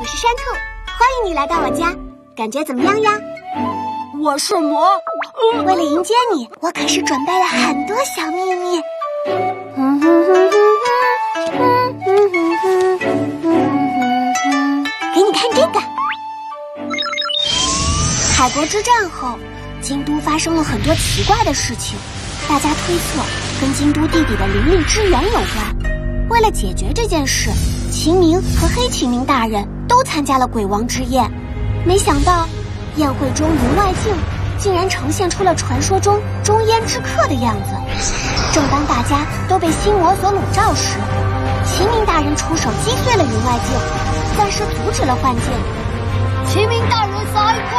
我是山兔，欢迎你来到我家，感觉怎么样呀？我是魔，为了迎接你，我可是准备了很多小秘密。给你看这个。海国之战后，京都发生了很多奇怪的事情，大家推测跟京都地底的灵力之源有关。为了解决这件事，秦明和黑秦明大人都参加了鬼王之宴。没想到，宴会中云外镜竟然呈现出了传说中中烟之客的样子。正当大家都被心魔所笼罩时，秦明大人出手击碎了云外镜，暂时阻止了幻境。秦明大人撒一泼！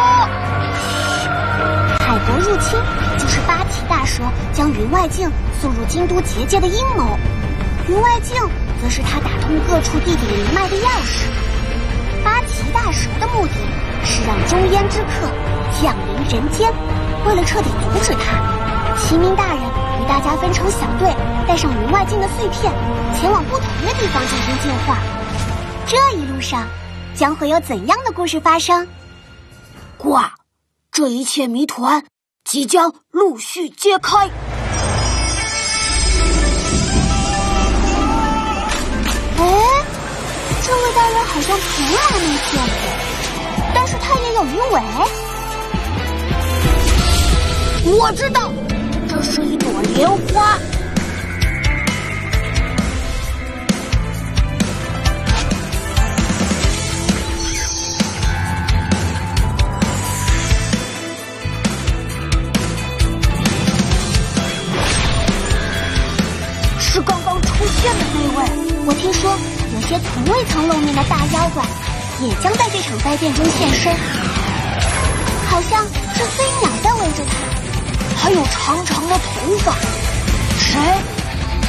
海国入侵就是八岐大蛇将云外镜送入京都结界的阴谋，云外镜则是他打通各处地底灵脉的钥匙。八岐大蛇的目的是让中烟之客降临人间。为了彻底阻止他，齐明大人与大家分成小队，带上云外镜的碎片，前往不同的地方进行进化。这一路上将会有怎样的故事发生？挂，这一切谜团即将陆续揭开。好像从来没见过，但是他也有鱼尾。我知道，这是一朵莲花。是刚刚出现的那。些从未曾露面的大妖怪，也将在这场灾变中现身。好像是飞鸟在围着他，还有长长的头发。谁？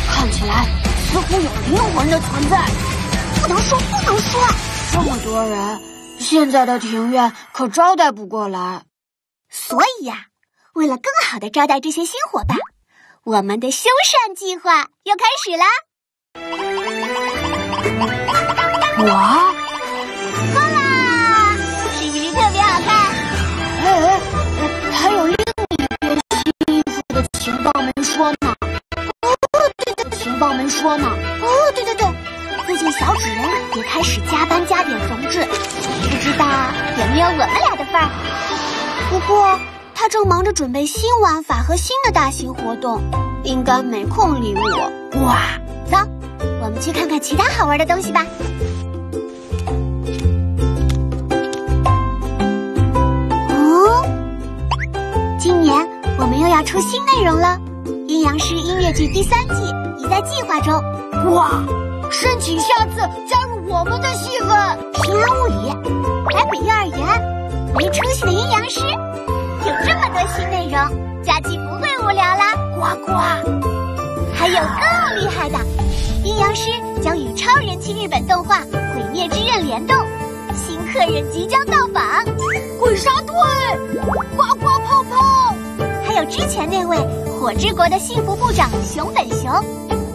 看起来似乎有灵魂的存在。不能说，不能说。这么多人，现在的庭院可招待不过来。所以呀，为了更好的招待这些新伙伴，我们的修缮计划又开始啦。我，好啦，是不是特别好看？哎哎，还有另一个新衣服的情报没说呢。哦，对对，情报没说呢。哦，对对对，最近小纸人也开始加班加点缝制，不知道有没有我们俩的份儿。不过他正忙着准备新玩法和新的大型活动，应该没空理我。哇，去看看其他好玩的东西吧。今年我们又要出新内容了，《阴阳师音乐剧》第三季已在计划中。哇！申请下次加入我们的戏份，《平安物语》、海北幼儿园、没出息的阴阳师，有这么多新内容，假期不会无聊啦！呱呱！还有更厉害的，阴阳师将与超人气日本动画《毁灭之刃》联动，新客人即将到访，鬼杀队，呱呱泡泡，还有之前那位火之国的幸福部长熊本熊，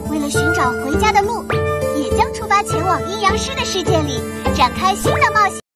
为了寻找回家的路，也将出发前往阴阳师的世界里，展开新的冒险。